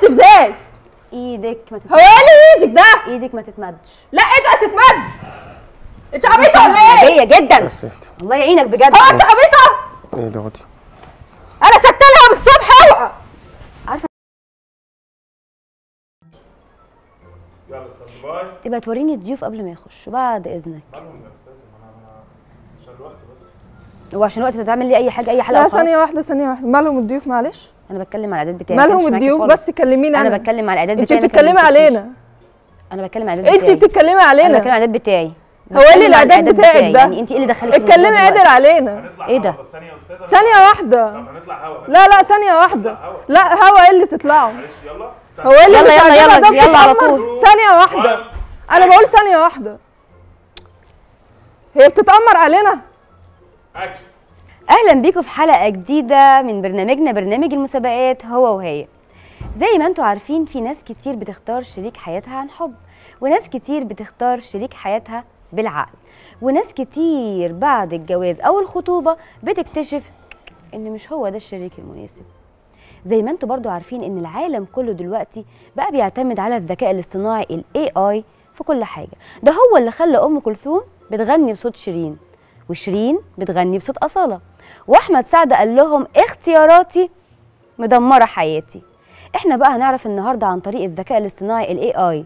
استفزاز إيدك ما هو تتمدش إيه اللي إيدك ده. إيدك ما تتمدش. لا إيدك هتتمد انت عبيطة ولا إيه؟ هي جدا. الله يعينك بجد. هو انت عبيطة. اهدي اهدي أنا سكت لها من الصبح اوعى. يلا standby. تبقى توريني الضيوف قبل ما يخشوا بعد إذنك. مالهم يا أستاذ ما أنا عشان الوقت بس. هو عشان وقت تعمل لي أي حاجة أي حلقة لا. ثانية واحدة ثانية واحدة. مالهم الضيوف؟ معلش. أنا بتكلم على الاعداد بتاعي ما مالهم الضيوف. بس كلميني أنا أنا. بتكلم على الاعداد انت بتاعي ما بتتكلمي. علينا. أنا بتكلم على الاعداد انت بتاعي. بتتكلمي أنا بتكلم علينا على الاعداد بتاعي. هو إيه اللي الاعداد بتاعك بتاعي. ده؟ يعني انت إيه اللي دخلك اتكلمي عدل؟ علينا. إيه هوا. ده؟ ثانية واحدة. طب هنطلع هوا. لا لا ثانية واحدة. لا هوا إيه اللي تطلعوا معلش يلا. هو إيه اللي يلا، يلا، يلا، يلا على؟ طول. ثانية واحدة. أنا بقول ثانية واحدة. هي بتتأمر علينا. اكشن أهلا بيكم في حلقة جديدة من برنامجنا برنامج المسابقات هو وهي. زي ما أنتم عارفين في ناس كتير بتختار شريك حياتها عن حب وناس كتير بتختار شريك حياتها بالعقل وناس كتير بعد الجواز أو الخطوبة بتكتشف إن مش هو ده الشريك المناسب. زي ما أنتم برضو عارفين إن العالم كله دلوقتي بقى بيعتمد على الذكاء الاصطناعي ال AI في كل حاجة. ده هو اللي خلى أم كلثوم بتغني بصوت شيرين وشيرين بتغني بصوت أصالة. واحمد سعد قال لهم اختياراتي مدمرة حياتي. إحنا بقى هنعرف النهارده عن طريق الذكاء الاصطناعي الاي اي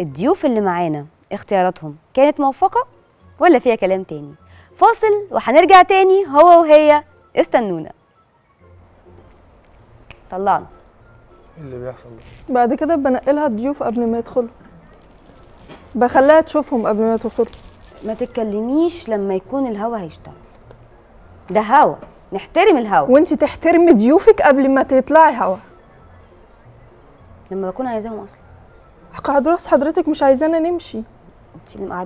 الضيوف اللي معانا اختياراتهم كانت موفقة ولا فيها كلام تاني؟ فاصل وهنرجع تاني هو وهي. استنونا. طلعنا. إيه اللي بيحصل؟ ده بعد كده بنقلها الضيوف قبل ما يدخلوا بخليها تشوفهم قبل ما يدخلوا ما تتكلميش لما يكون الهوا هيشتغل. ده هوا نحترم الهوا. وانت تحترمي ضيوفك قبل ما تطلعي هوا. لما بكون عايزاهم أصلا. قاعد راس حضرتك مش عايزانا نمشي.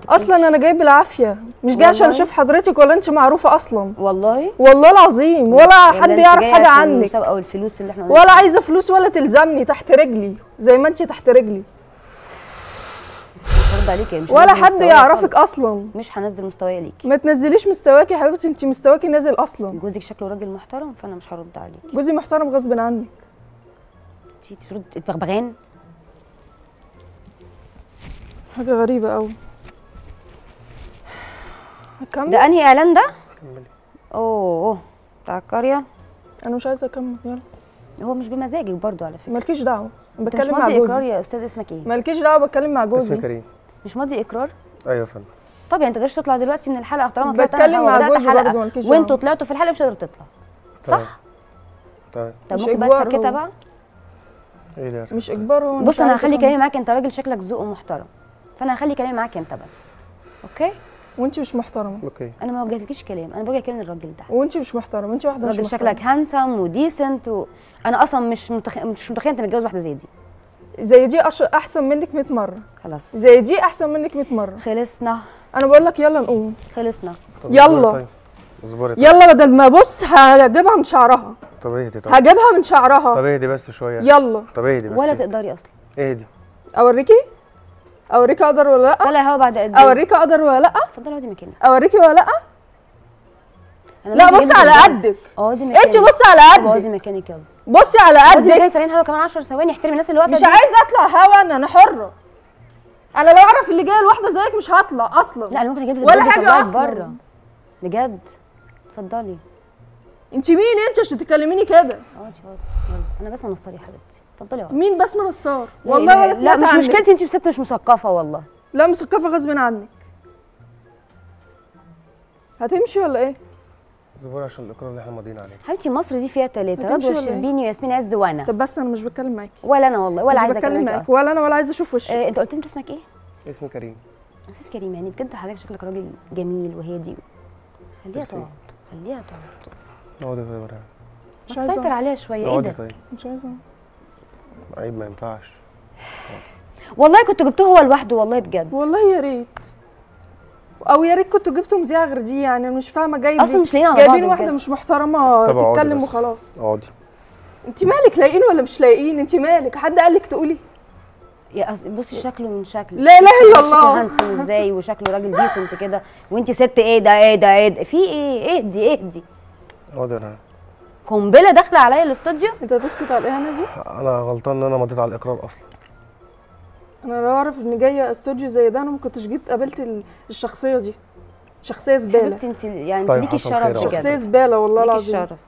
أصلا أنا جاي بالعافيه مش جاي عشان؟ أشوف حضرتك ولا أنت معروفة أصلا. والله. والله العظيم. ولا حد يعرف حاجة عنك. والفلوس اللي إحنا ولا عايزة فلوس ولا تلزمني. تحت رجلي زي ما أنت تحت رجلي هرد عليكي مش ولا حد يعرفك. أصلا. مش هنزل مستوايا ليكي ما تنزليش مستواكي يا حبيبتي انت مستواكي نازل أصلا. جوزك شكله راجل محترم فأنا مش هرد عليك. جوزي محترم غصب عنك. انت ترد البغبغان حاجة غريبة قوي هكمل ده أنهي إعلان ده؟ كملي. أوه أوه. بتاع القرية؟ أنا مش عايزة أكمل يلا. هو مش بمزاجك برضو على فكرة. مالكيش دعوة بتكلم مع جوزي. يا أستاذ اسمك إيه؟ مالكيش دعوة بتكلم مع اسمي جوزي. كريم. مش ماضي إقرار؟ أيوه يا فندم. طب يعني أنت تقدرش تطلع دلوقتي من الحلقة طالما طلعت أنا بتكلم مع جوزي مالكيش وأنتوا. طلعتوا في الحلقة مش قادر تطلع. تمام. صح؟ تمام طب مش ممكن بقى تسكتها. بقى؟ إيه ده مش اجبار هو بص أنا هخلي. كلامي معاك. أنت راجل شكلك ذوق ومحترم. فأنا هخلي كلامي معاك أنت بس. OK؟ وأنت مش محترمة. OK. أنا ما وجهتلكيش كلام. أنا بوجه كلام الراجل ده. وأنت مش محترمة. انت واحدة مش راجل محترمة. شكلك handsome و decent و... أنا أصلا مش متخ... مش متخيلة أنت متجوز واحدة زي دي. زي دي أش... أحسن منك 100 مرة. خلاص. زي دي أحسن منك 100 مرة. خلصنا. أنا بقول لك يلا نقوم. خلصنا. طب يلا. اصبري طيب. اصبري طيب. يلا بدل ما بص هجيبها من شعرها. طب اهدي طب هجيبها من طب شعرها اهدي بس شوية. يلا. طب اهدي بس. ولا تقدري أصلا. اهدي. أوريكي؟ أوريكي أقدر ولا لأ؟ طلع هوا بعد قد إيه؟ أوريكي أقدر ولا لأ؟ اتفضلي اقعدي مكانك. أوريكي ولا لأ؟ لا بصي على قدك. اقعدي مكانك انت بصي على طب اقعدي قدك مكانك يلا. بصي على اقعدي قدك مكانك طالعين هوا كمان 10 ثواني احترمي الناس اللي واقفة مش. عايزة أطلع هوا أنا أنا حره أنا لو أعرف اللي جاية لواحده زيك مش هطلع أصلا. لا أنا ممكن أجيب لك ولا وأطلعك أصلاً. بره. بجد؟ اتفضلي. أنت مين؟ أنت عشان تكلميني كده. اقعدي اقعدي يلا أنا بسمة نصار يا حبيبتي. اتفضلي اقعدي مين بسمة نصار؟ لا، والله لا، ولا لا سمعت مش عنك. مشكلتي أنت ست مش مثقفة والله. لا مثقفة غصب عنك. هتمشي ولا إيه؟ اصبري عشان الإقرار اللي إحنا ماضيين عليه. حبيبتي مصر دي فيها ثلاثة رضوى إيه؟ الشربيني وياسمين عز وأنا. طب بس أنا مش بتكلم معاكي. ولا أنا والله ولا مش عايزة بتكلم أكلمك معاكي. ولا أنا ولا عايزة أشوف وشك آه، أنت قلت لي أنت اسمك إيه؟ اسمي كريم. أستاذ كريم يعني بجد حضرتك شكلك راجل جميل وهادي. خليها. تقعد خليها تقعد اقعدي طيب يا. مش ما تسيطر عايزه عليها شوية. إيه اقعدي ده؟ طيب. مش عايزة. عيب ما ينفعش. والله كنت جبته هو لوحده والله بجد. والله يا ريت. أو يا ريت كنتوا جبتوا مذيعة غير دي يعني أنا مش فاهمة جايب أصلا مش لاقيين على جايبين بعض واحدة بجد. مش محترمة تتكلم. وخلاص. اقعدي أنت مالك لاقيين ولا مش لاقيين؟ أنت مالك؟ حد قال لك تقولي. يا أص- بصي شكله من شكله. لا إله إلا شكله الله. handsome إزاي؟ وشكله راجل decent كده. وأنت ست إيه ده؟ إيه ده؟ إيه ده؟ في إيه؟ اهدي اهدي اقعدي ريان. قنبلة داخلة عليا الاستوديو؟ أنت هتسكت على الإهانة دي؟ أنا غلطان إن أنا مضيت على الإقرار أصلا. أنا لو أعرف ان جاية أستوديو زي ده أنا ما كنتش جيت قابلت ال- الشخصية دي. شخصية زبالة. انت يعني انت طيب، ليكي الشرف شخصية زبالة والله ليكي العظيم. الشرف.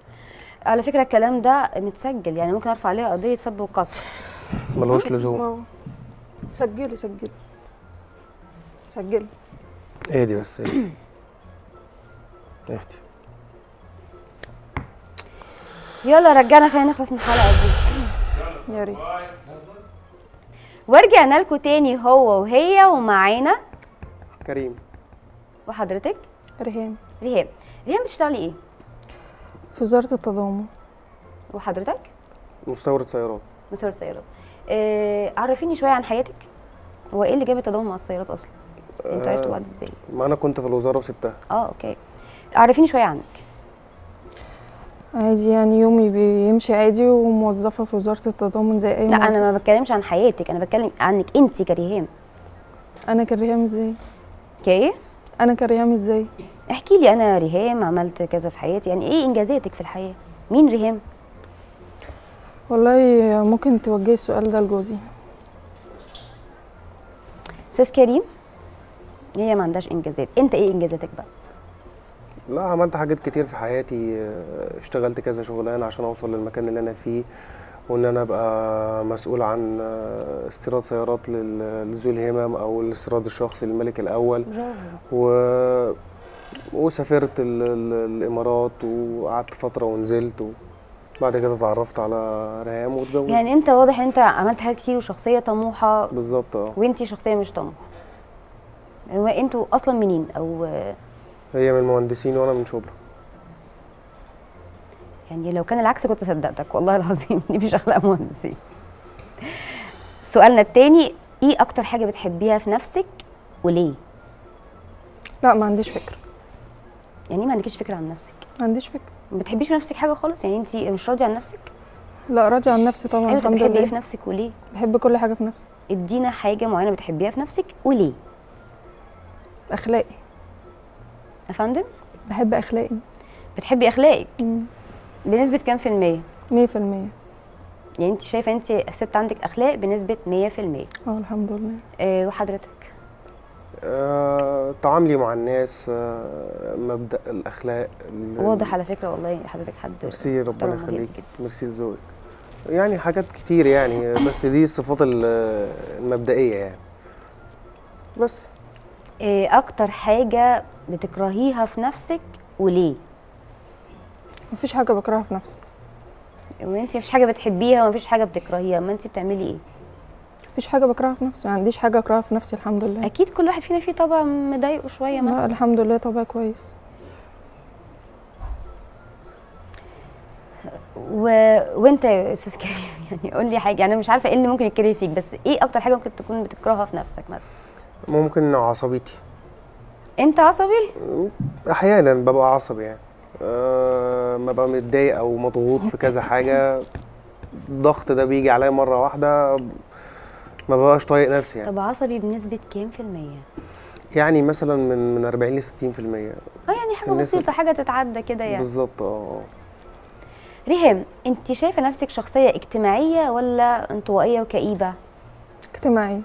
على فكرة الكلام ده متسجل يعني ممكن أرفع عليها قضية سب وقذف ملوش لزوم. سجلي سجلي. سجلي. اهدي بس اهدي. اهدي. يلا رجعنا خلينا نخلص من الحلقة دي. يا ريت. ورجعنا لكم تاني هو وهي ومعانا. كريم. وحضرتك؟ ريهام. ريهام. ريهام بتشتغلي إيه؟ في وزارة التضامن. وحضرتك؟ مستورد سيارات. مسؤول سيارات. آه عرفيني شوية عن حياتك. هو إيه اللي جاب التضامن مع السيارات أصلا؟ أنتوا عرفتوا بعض إزاي؟ ما أنا كنت في الوزارة وسبتها. آه أوكي. عرفيني شوية عنك. عادي يعني يومي بيمشي عادي وموظفة في وزارة التضامن زي أي لا موظف. أنا ما بتكلمش عن حياتك أنا بتكلم عنك انت كريهام. أنا كريهام إزاي؟ أوكي أنا كريهام إزاي؟ احكي لي أنا ريهام عملت كذا في حياتي يعني إيه إنجازاتك في الحياة؟ مين ريهام؟ والله ممكن توجهي السؤال ده لجوزي. أستاذ كريم هي ما عندهاش إنجازات أنت إيه إنجازاتك بقى؟ لا عملت حاجات كتير في حياتي اشتغلت كذا شغلانة عشان أوصل للمكان اللي أنا فيه وإن أنا أبقى مسؤول عن آه، استيراد سيارات لذوي الهمم أو الاستيراد الشخصي للملك الأول. برافو. و... وسافرت ال... ال... الإمارات وقعدت فترة ونزلت وبعد كده اتعرفت على ريهام واتجوزت. يعني أنت واضح أنت عملت حاجات كتير وشخصية طموحة. بالظبط آه. وانتي شخصية مش طموحة. هو أنتوا أصلا منين؟ أو هي من المهندسين وأنا من شبرا. يعني لو كان العكس كنت صدقتك والله العظيم. دي مش اخلاق مهندسين. سؤالنا التاني إيه أكتر حاجة بتحبيها في نفسك وليه؟ لا ما عنديش فكرة. يعني إيه ما عندكيش فكرة عن نفسك؟ ما عنديش فكرة. ما بتحبيش في نفسك حاجة خالص؟ يعني أنت مش راضية عن نفسك؟ لا راضية عن نفسي طبعا طب الحمد بتحبي إيه في لله نفسك وليه؟ بحب كل حاجة في نفسي. ادينا حاجة معينة بتحبيها في نفسك وليه؟ أخلاقي. يا فندم؟ بحب أخلاقي. بتحبي أخلاقك؟ مم. بنسبة كام في المية؟ 100% يعني انت شايفة انت الست عندك أخلاق بنسبة 100% آه الحمد لله. أه وحضرتك؟ آه، تعاملي مع الناس آه، مبدأ الأخلاق ال- واضح على فكرة والله حضرتك حد ميرسي ربنا يخليك. ميرسي لذوقك. يعني حاجات كتير يعني بس دي الصفات ال- المبدئية يعني. بس. إيه أكتر حاجة بتكرهيها في نفسك وليه؟ مفيش حاجة بكرهها في نفسي. وانت مفيش حاجة بتحبيها ومفيش حاجة بتكرهيها ما انت بتعملي إيه؟ مفيش حاجة بكرهها في نفسي ما عنديش حاجة أكرهها في نفسي الحمد لله. أكيد كل واحد فينا فيه طبع مضايقه شوية لا مثلا. الحمد لله طبعا كويس. و... وانت يا أستاذ كريم يعني قول لي حاجة أنا مش عارفة إيه اللي ممكن يتكره فيك بس إيه أكتر حاجة ممكن تكون بتكرهها في نفسك مثلا؟ ممكن عصبيتي. انت عصبي؟ أحيانا ببقى عصبي يعني. أه ما ببقى متضايق أو مضغوط في كذا حاجة. الضغط ده بيجي عليا مرة واحدة ما ببقاش طايق نفسي يعني. طب عصبي بنسبة كام في المية؟ يعني مثلا من من 40 ل 60% آه يعني حاجة بسيطة حاجة تتعدى كده يعني. بالظبط آه ريهام انت شايفة نفسك شخصية اجتماعية ولا انطوائية وكئيبة؟ اجتماعي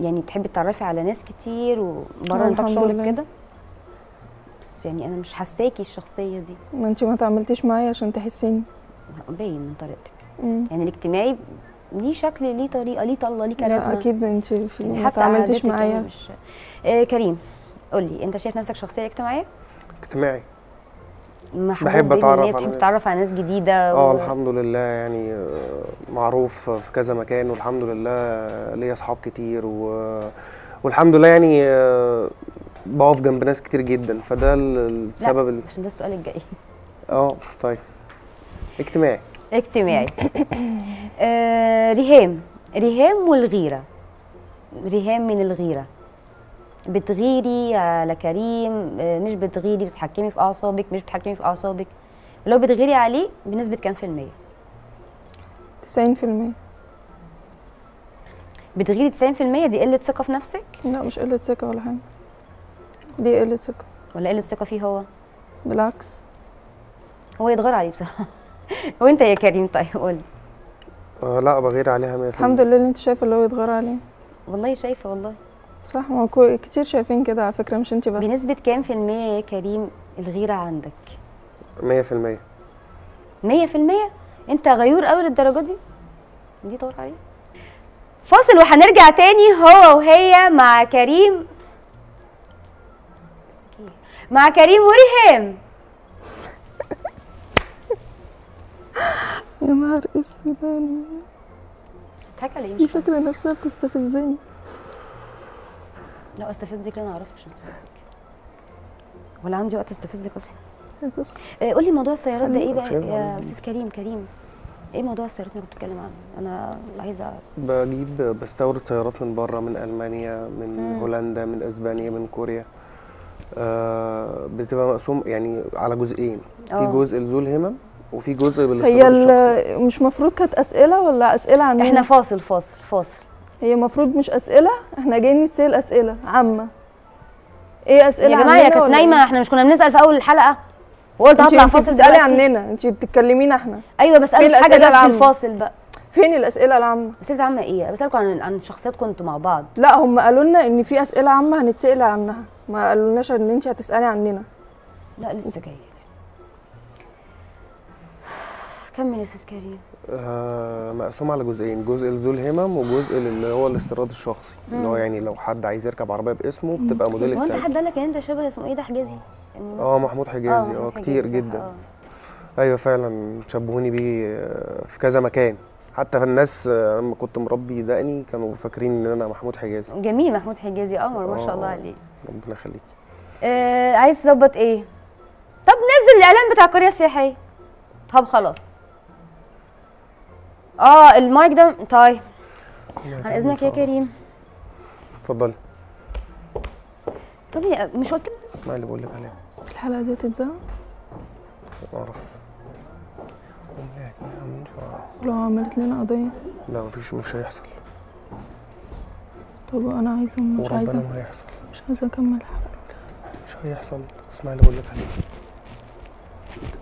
يعني تحبي تتعرفي على ناس كتير وبره آه، نطاق شغلك. كده؟ بس يعني أنا مش حاساكي الشخصية دي. ما انتي ما تعاملتيش معايا عشان تحسيني. باين من طريقتك. مم. يعني الاجتماعي ليه شكل ليه طريقة ليه طلة ليه كاريزما. أكيد انتي في ما تعاملتيش قعدتك يعني معايا. مش آه كريم قولي انت شايف نفسك شخصية اجتماعية؟ اجتماعي. محبوب بحب الناس على تحب. تتعرف على ناس جديدة آه الحمد لله يعني آه، معروف في كذا مكان والحمد لله ليا أصحاب كتير و... والحمد لله يعني آه، بقف جنب ناس كتير جدا. فده ال- السبب ال... عشان ده السؤال الجاي. آه طيب. اجتماعي. اجتماعي. آه ريهام. ريهام والغيرة. ريهام من الغيرة. بتغيري على كريم آه مش بتغيري بتحكمي في أعصابك مش بتحكمي في أعصابك. لو بتغيري عليه بنسبة كام في المية؟ 90% بتغيري 90% دي قلة ثقة في نفسك؟ لا مش قلة ثقة ولا حاجة. دي قلة ثقة. ولا قلة ثقة فيه هو؟ بالعكس. هو يتغير عليه بصراحة. وأنت يا كريم طيب قول آه لا بغير عليها 100% الحمد لله اللي أنت شايفة اللي هو يتغير عليه. والله شايفة والله. صح ما كتير شايفين كده على فكرة مش انت بس. بنسبة كام في المية يا كريم الغيرة عندك؟ 100% 100% انت غيور قوي للدرجة دي؟ دي تغير عليه فاصل وهنرجع تاني هو وهي مع كريم؟ مع كريم وريهام. يا نهار أسود يعني بتضحك على إيه دي مش فاهمة. فكره نفسها بتستفزني. لا استفزك لا أنا أعرفك عشان استفزك ولا عندي وقت استفزك أصلا؟ آه، قولي موضوع السيارات ده إيه بقى؟ يا أستاذ كريم كريم إيه موضوع السيارات اللي كنت بتتكلم عنه؟ أنا عايزة. بجيب بستورد سيارات من بره من ألمانيا من مم. هولندا من إسبانيا من كوريا. آه بتبقى مقسوم يعني على جزئين. في آه. جزء لذو الهمم وفي جزء هي بالاستيراد ال- مش مفروض كانت أسئلة ولا أسئلة عننا إحنا فاصل فاصل فاصل. هي المفروض مش أسئلة؟ إحنا جايين نتسأل أسئلة عامة. إيه أسئلة يا جماعة يا كانت نايمة. إيه؟ إحنا مش كنا بنسأل في أول الحلقة. وقلت انت هطلع أنت فاصل بتسألي دلوقتي. عننا. أنت بتتكلمينا إحنا. أيوه بسألك حاجة جت في؟ الفاصل بقى. فين الأسئلة العامة؟ اسئله عامه إيه؟ بسالكم عن عن شخصيات كنتوا مع بعض. لا هم قالوا لنا إن في أسئلة عامة هنتسأل عنها. ما قالولناش إن أنت هتسألي عننا. لا لسه جاي لسه. كمل يا أستاذ كريم. آه مقسوم على جزئين جزء لذو الهمم وجزء اللي هو الاستيراد الشخصي اللي هو يعني لو حد عايز يركب عربية باسمه بتبقى موديل هو انت السنة حد قال لك ان انت شبه اسمه إيه ده حجازي؟ الممثل؟ آه محمود حجازي. آه محمود كتير جدا. آه. أيوه فعلا شبهوني بيه آه، في كذا مكان. حتى في الناس آه، لما كنت مربي دقني كانوا فاكرين إن أنا محمود حجازي. جميل محمود حجازي قمر ما شاء الله آه. عليه. ربنا يخليك. آه عايز تظبط إيه؟ طب نزل الإعلان بتاع القريه السياحية. طب خلاص. آه المايك ده طيب. عن إذنك يا كريم. اتفضلي. طب يا- مش قلت اسمعي اللي بقول لك عليه الحلقة دي تتذاع ما عارف. لو عملت لنا قضية. لا مفيش مش هيحصل. طب أنا عايزة مش عايزة. ما هيحصل. مش عايزة أكمل الحلقة. مش هيحصل. اسمعي اللي بقول لك عليه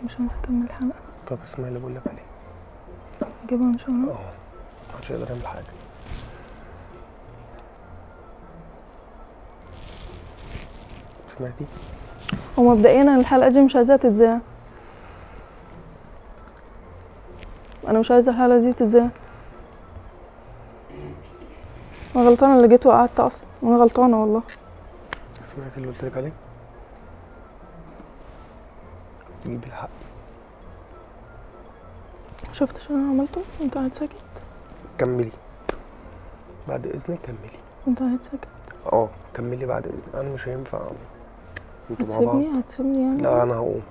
مش عايزة أكمل الحلقة. طب اسمعي اللي بقول لك عليه اجيبها إن شاء الله. آه محدش يقدر يعمل حاجة. سمعتي؟ ومبدئيا أنا الحلقة دي مش عايزاها تتذاع. أنا مش عايزة الحلقة دي تتذاع. أنا غلطانة اللي جيت وقعدت أصلا. أنا غلطانة والله. سمعتي اللي قلت لك عليه؟ جيبي الحق. شفتش أنا عملته؟ أنت قاعد ساكت؟ كملي. بعد إذنك كملي. أنت قاعد ساكت؟ آه كملي بعد إذنك. أنا مش هينفع. أنتوا مع بعض. هتسيبني هتسيبني يعني؟ لا أنا هقوم.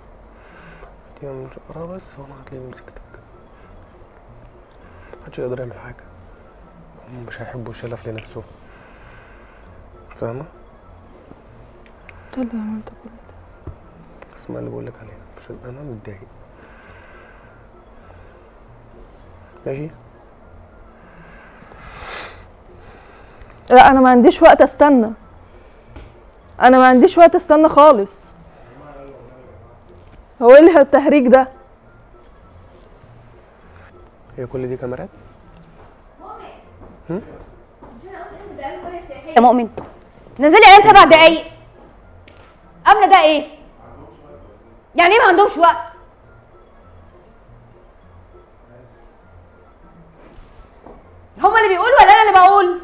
من شقرة بس وأنا هتلاقيني مسكتك. محدش يقدر يعمل حاجة. هم مش هيحبوا الشلف لنفسهم. فاهمة؟ أنت اللي عملت كل ده. اسمع اللي بقولك عليه. عشان أنا متضايق. ماشي؟ لا أنا ما عنديش وقت أستنى. أنا ما عنديش وقت أستنى خالص. هو إيه اللي التهريج ده؟ هي كل دي كاميرات؟ يا مؤمن نزلي اعلان سبع دقايق. قبل ده إيه؟ يعني إيه ما عندهمش وقت؟ هما اللي بيقولوا ولا أنا اللي بقول؟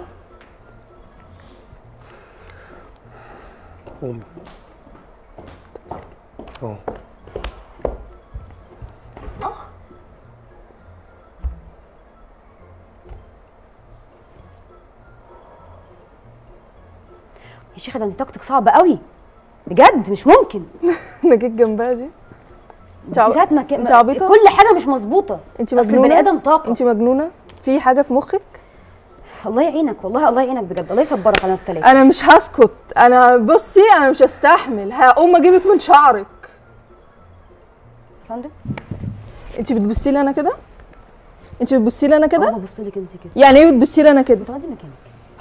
قومي آه يا شيخة ده انت طاقتك صعبة قوي. بجد مش ممكن. أنا جيت جنبها دي. انت ساعة ما كل حاجة مش مظبوطة. انت مجنونه البني آدم طاقة. انت مجنونة؟ في حاجة في مخك؟ الله يعينك والله الله يعينك بجد الله يصبرك على الابتلاء أنا مش هسكت أنا بصي أنا مش هستحمل هقوم أجيبك من شعرك. فندم؟ انت بتبصي لي أنا كده؟ انت بتبصي لي أنا كده؟ آه ببص لك انت كده. يعني إيه بتبصي لي أنا كده؟ تقعدي مكانك.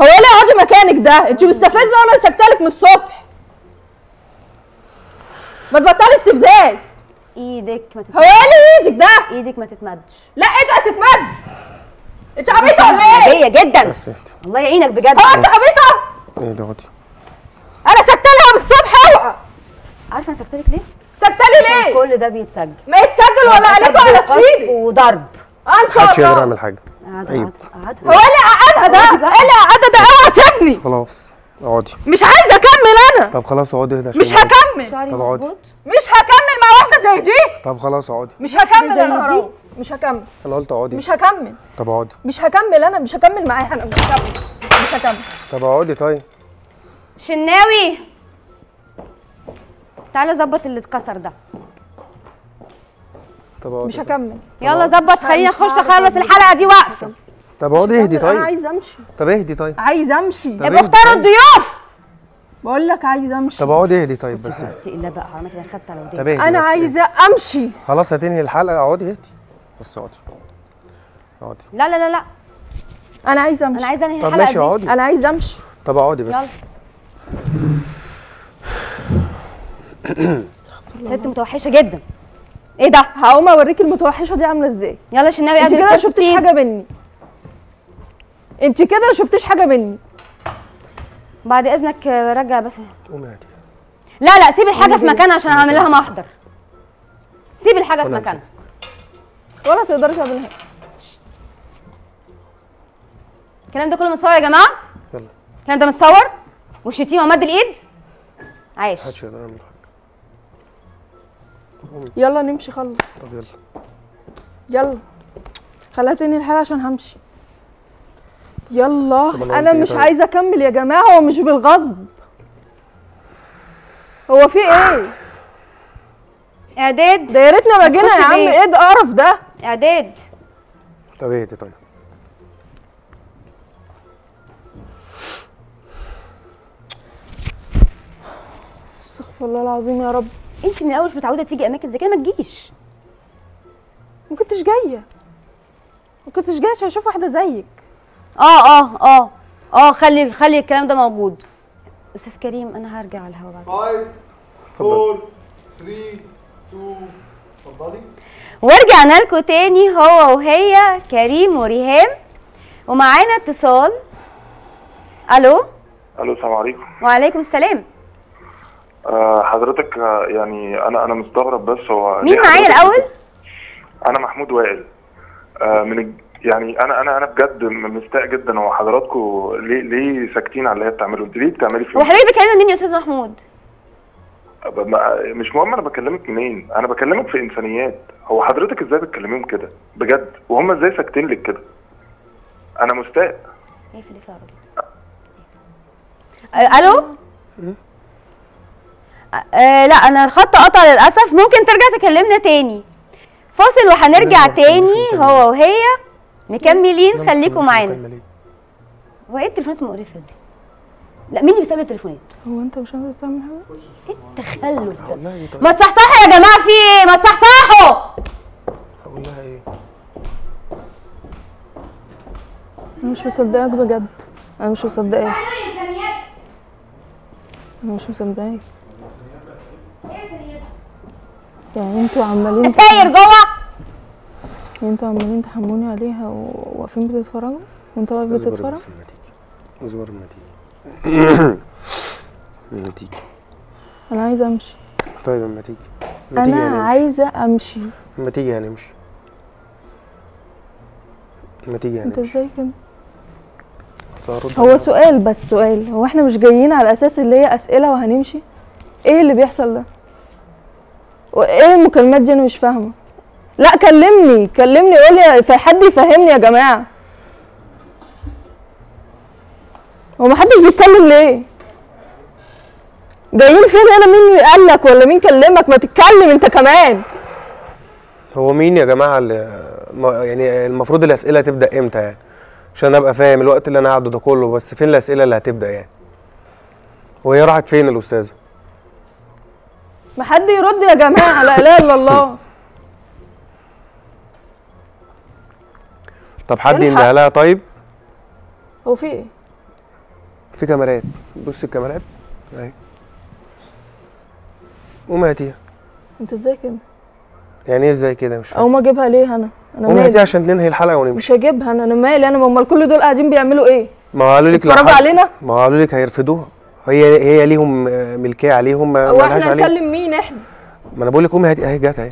هو إيه اللي اقعدي مكانك ده؟ انت مستفزة وأنا ساكتة لك من الصبح. ما تبطلي استفزاز. إيدك ما هو تتمدش إيه اللي إيدك ده؟ إيدك ما تتمدش. لا إيدك هتتمد انت عبيطة ولا إيه؟ عادية جدا. الله يعينك بجد. هو انت عبيطة؟ اهدي اقعدي أنا سكت لها من الصبح. اوعى. عارفة أنا سكتلك ليه؟ سكت لي ليه؟ كل ده بيتسجل. ما يتسجل ولا عليك ولا قصف سنيدي وضرب. آه إن شاء محدش يقدر الله. يعمل حاجة. قعدها هو إيه اللي قعدها ده. إيه اللي قعدها ده؟ اوعى سيبني خلاص اقعدي. مش عايزه اكمل أنا. طب خلاص اقعدي اهدى مش. هكمل. طب اقعدي. مش هكمل مع واحدة زي دي. طب خلاص اقعدي. مش هكمل أنا. مش هكمل. أنا قلت اقعدي. مش هكمل. طب اقعدي. مش هكمل أنا مش هكمل معاها أنا مش هكمل. مش هكمل. طب اقعدي طيب. شناوي. تعالى ظبط اللي اتكسر ده. طب اقعدي مش هكمل. يلا ظبط خلينا نخش أخلص. الحلقة دي واقفه طب اقعدي اهدي أنا طيب. عايزه أمشي. طب اهدي طيب. عايزه أمشي. طب ابقوا اهدي اختاروا طيب. الضيوف. بقول لك عايزه أمشي. طب اقعدي اهدي طيب بس. اتقي الله بقى حرام كده خدت على طب وداني اهدي أنا. عايزة أمشي. خلاص هتنهي الحلقة اقعدي اهدي. بس اقعدي اقعدي لا لا لا لا. أنا عايزه أنا امشي عايزه أنهي طب الحلقة ماشي دي؟ اقعدي أنا عايزه أمشي. طب اقعدي بس. يلا. ست متوحشة جدا. إيه ده؟ هقوم أوريك المتوحشة دي عاملة إزاي. يلا شناوي أنت كده ما شفتيش. حاجة مني. أنت كده ما شفتيش حاجة مني. بعد إذنك رجع بس. قومي اهدي لا لا سيب الحاجة في مكانها عشان هعمل لها محضر. سيب الحاجة في مكانها. ولا تقدري تعمليها الكلام ده كله متصور يا جماعة؟ يلا. الكلام ده متصور؟ والشتيمه ومد الإيد؟ عايش. محدش يقدر يعمل حاجة. يلا نمشي خلص طب يلا. يلا. خليها تاني الحلقة عشان همشي. يلا. أنا قلت إيه مش طيب؟ عايزة أكمل يا جماعة هو مش بالغصب. هو في إيه؟ إعداد. ده يا ريتنا ما جينا يا عم. إيه القرف ده؟ إعداد. طب اهدي طيب؟ استغفر الله العظيم يا رب. أنت من الأول مش متعودة تيجي أماكن زي كده؟ ما تجيش. ما كنتش جاية. ما كنتش جاية عشان أشوف واحدة زيك. آه آه آه آه خلي خلي الكلام ده موجود. أستاذ كريم أنا هرجع على الهوا بعد 5 4 3 2 اتفضلي. ورجعنا لكم تاني. هو وهي كريم وريهام. ومعانا اتصال. ألو؟ ألو السلام عليكم. وعليكم السلام. آه حضرتك آه، يعني أنا أنا مستغرب بس هو مين معايا الأول؟ أنا محمود وائل. آه من الج- يعني أنا أنا أنا بجد م- مستاء جدا. هو حضراتكم ليه ليه ساكتين على اللي هي بتعمله؟ أنت ليه بتعملي فيه حضرتك بتكلم منين يا أستاذ محمود؟ مش مهم أنا بكلمك منين. أنا بكلمك في إنسانيات. هو حضرتك إزاي بتكلميهم كده؟ بجد. وهم إزاي ساكتين لك كده؟ أنا مستاء. إيه في ألو؟ آه لا أنا الخط قطع للأسف. ممكن ترجع تكلمنا تاني. فاصل وهنرجع نرجع تاني هو وهي. مكملين خليكم معانا. هو إيه التليفونات المقرفة دي؟ لا مين اللي بيستقبل التليفونات هو انت مش قادر تعمل حاجة؟ إيه التخلف ده؟ ما تصحصحوا يا جماعة في إيه؟ ما تصحصحوا! هقول لها إيه؟ أنا مش مصدقاك بجد. أنا مش مصدقاك أنا مش مصدقاك يعني أنتوا عمالين الساير جوه؟ يعني أنتوا عمالين تحموني عليها وواقفين بتتفرجوا؟ وانت واقف بتتفرج بس لما تيجي لما تيجي تيجي أنا عايزة أمشي. طيب لما تيجي. لما تيجي أنا هنمشي عايزة أمشي. لما تيجي هنمشي لما تيجي أنت هنمشي إزاي كده؟ أصل هرد هو. سؤال بس سؤال. هو إحنا مش جايين على أساس اللي هي أسئلة وهنمشي؟ إيه اللي بيحصل ده؟ وإيه المكالمات دي أنا مش فاهمة. لا كلمني. كلمني. قول لي في حد يفهمني يا جماعة. هو محدش بيتكلم ليه؟ جايين فين هنا؟ مين قال لك ولا مين كلمك؟ ما تتكلم انت كمان. هو مين يا جماعة اللي يعني المفروض الأسئلة تبدأ إمتى يعني؟ عشان أبقى فاهم الوقت اللي أنا قاعدة ده كله بس فين الأسئلة اللي هتبدأ يعني؟ وهي راحت فين الأستاذة؟ ما حد يرد يا جماعة لا إله إلا الله. طب حد الحق. يندهها لها طيب؟ هو في إيه؟ في كاميرات. بص الكاميرات. أهي. قومي هاتيها انت إزاي كده؟ يعني إيه إزاي كده؟ مش فاهم. اقوم أجيبها ليه أنا؟ أنا قومي هاتيها عشان ننهي الحلقة ونمشي. مش هجيبها أنا أنا مالي. أنا أمال كل دول قاعدين بيعملوا إيه؟ ما هو قالوا لك اتفرجوا علينا؟ ما هو قالوا لك هيرفضوها. هي هي ليهم آه، ملكية عليهم ما هو ما لهاش إحنا عليهم. هنكلم مين إحنا؟ ما أنا بقول لك قومي هاتي أهي جت أهي.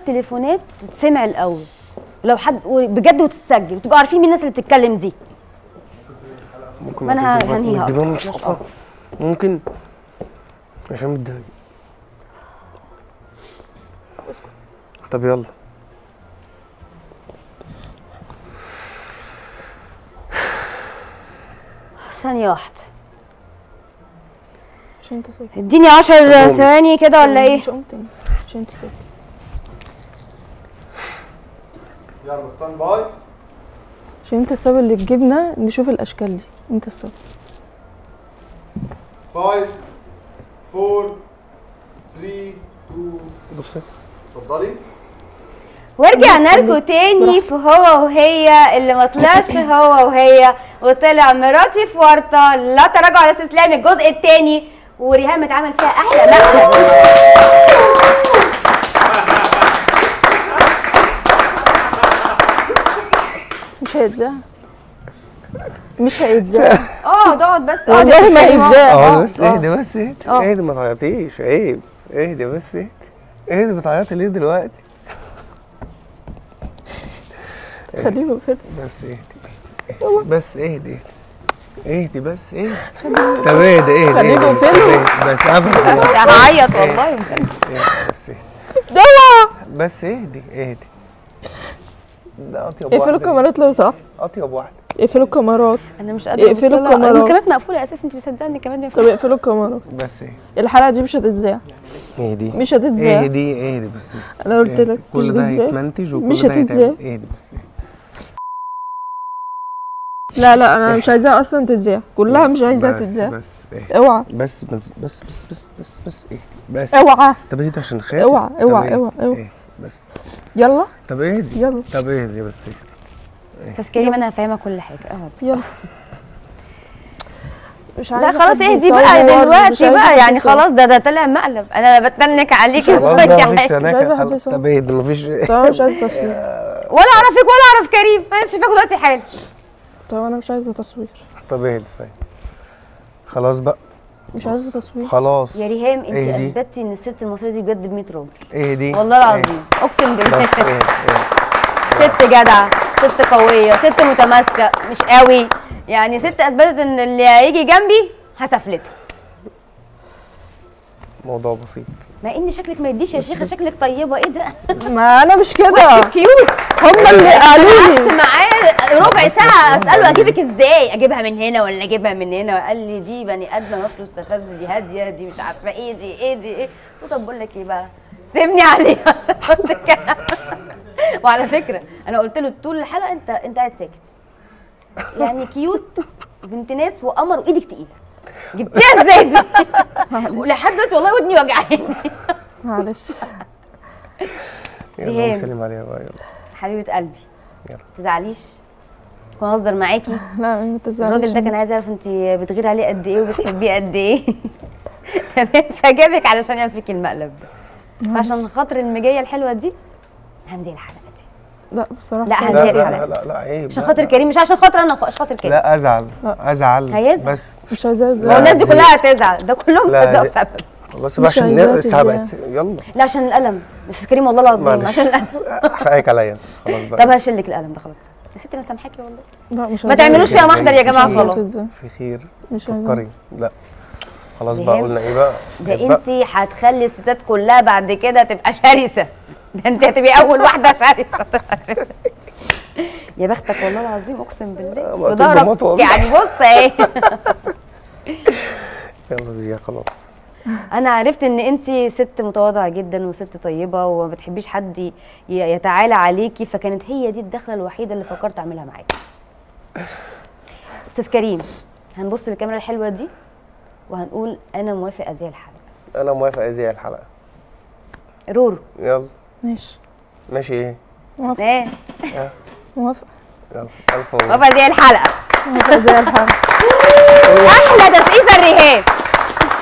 التليفونات تتسمع الأول. لو حد بجد وتتسجل وتبقوا عارفين مين الناس اللي بتتكلم دي. ممكن ما بقى هنهيها. مش شطة. ممكن. عشان متضايق طب يلا. ثانية واحدة. مش انت ساكت. اديني 10 قومي. ثواني كده ولا إيه؟ مش قمت. مش انت ساكت. يلا stand by عشان انت السبب اللي تجيبنا نشوف الأشكال دي. انت السبب. 5 4 3 2 بصي اتفضلي. ورجعنا لكم تاني في هو وهي اللي ما طلعش هو وهي. وطلع مراتي في ورطه لا تراجع على استسلام الجزء التاني. وريهام اتعمل فيها أحلى مقلب مش هيتذاع مش هيتذاع اقعد اقعد بس اقعد والله ما. هيتذاع آه آه، بس. اهدي بس اهدي. اهدي ما تعيطيش عيب اهدي بس اهدي اهدي بتعيطي ليه دلوقتي خليله فيلم بس اهدي بس اهدي اهدي بس اهدي طب اهدي اهدي. فيلم. اهدي. بس ابدا هعيط والله بس اهدي بس اهدي اهدي ده أطيب اقفلوا الكاميرات لو سمحت أطيب واحدة. اقفلوا الكاميرات. أنا مش قادرة اقفلوا. الكاميرات. الكاميرات مقفوله أساسا أنت مصدقني كمان طب اقفلوا الكاميرات. بس اهدي الحلقة دي مش هتتذاع. اهدي. مش هتتذاع. اهدي اهدي بس. أنا قلت. لك كل ده هيتمنتج وكل مش ده هتتذاع. اهدي بس. لا لا أنا مش عايزاها أصلا تتذاع. كلها مش عايزاها تتذاع. بس اوعى. بس بس بس بس بس بس بس اهدي. بس. اوعى. طب اهدي عشان خاطر. اوعى اوعى. اوعى اوعى. بس. يلا. طب اهدي. يلا. طب اهدي بس اهدي. أستاذ كريم أنا هفهمك كل حاجة. بس. يلا. مش لا عايزة خلاص حد اهدي بقى مش دلوقتي بقى. يعني. خلاص ده ده طلع مقلب. أنا بتنك عليك يا خلاص حاجة. مش تناكة حد خلاص. يصور. طب اهدي مفيش طب أنا مش عايزة تصوير. ولا أعرفك ولا أعرف كريم. أنا شايفاك دلوقتي حالا طب أنا مش عايزة تصوير. طب اهدي طيب. خلاص بقى. مش عايزة تصوير. خلاص. يا ريهام انت اهدي. أثبتي إن الست المصرية دي بجد ب 100 راجل اهدي والله العظيم. أقسم بالله. اهدي اهدي. ست جدعة ست قوية ست متماسكة مش قوي. يعني ست أثبتت إن اللي هيجي جنبي هسفلته. موضوع بسيط. مع ان شكلك ما يديش يا شيخة شكلك طيبة. إيه ده؟ ما أنا مش كده. cute هم اللي قالوا لي. قعدت معاه ربع ساعة. أسأله أجيبك إزاي؟ أجيبها من هنا ولا أجيبها من هنا؟ قال لي دي بني آدمة ما مستفز دي هادية دي مش عارفة إيه دي إيه دي إيه. قلت طب بقول لك إيه بقى؟ سيبني عليها عشان كنت كده وعلى فكرة أنا قلت له طول الحلقة انت أنت قاعد ساكت. يعني cute بنت ناس وقمر وإيدك تقيلة. جبتيها إزاي دي؟ لحد دلوقتي والله ودني وجعاني. معلش. يلا. سلم عليها بقى يلا حبيبة قلبي. يلا. تزعليش. بهزر معاكي. لا ما تزعلش الراجل ده كان عايز يعرف انت بتغيري عليه قد إيه وبتحبيه قد إيه. تمام فجابك علشان يعمل فيك المقلب ده. فعشان خاطر المجية الحلوة دي هنزل الحلقة لا بصراحة لا، هزيد لا لا. لا لا لا عيب عشان لا، خاطر لا. كريم مش عشان خاطر أنا عشان خاطر كريم. لا أزعل أزعل هيزعل. بس. مش هو تزعل. لا، الناس دي كلها هتزعل. ده كلهم لا، هزقوا بسبب. خلاص بقى عشان عايزاها نر- الساعة تتذاع. بقت يلا. لا عشان القلم مش كريم والله العظيم. عشان القلم حقك عليا. خلاص بقى. طب هشيلك القلم ده خلاص. يا ستي أنا سامحاكي والله. لا مش ما تعملوش فيها. محضر يا جماعة خلاص. في خير. مش فكري. لا. خلاص بقى قلنا إيه بقى؟ ده بقى. انت هتخلي الستات كلها بعد كده تبقى شرسة. ده انت هتبقي أول واحدة شرسه يا بختك والله العظيم أقسم بالله. آه، تضمط والله. يعني بص اهي. يلا دي خلاص. أنا عرفت إن أنت ست متواضعة جدا وست طيبة وما بتحبيش حد يتعالى عليكي فكانت هي دي الدخلة الوحيدة اللي فكرت أعملها معاكي. أستاذ كريم هنبص للكاميرا الحلوة دي وهنقول أنا موافق أزياء الحلقة. أنا موافق ازيع الحلقة. رورو. يلا. ماشي. ماشي إيه؟ موافقة. إيه موافقة. يلا ألف مبروك. موافقة ازياء الحلقة. موافقة زي الحال أحلى تسقيفه الرهان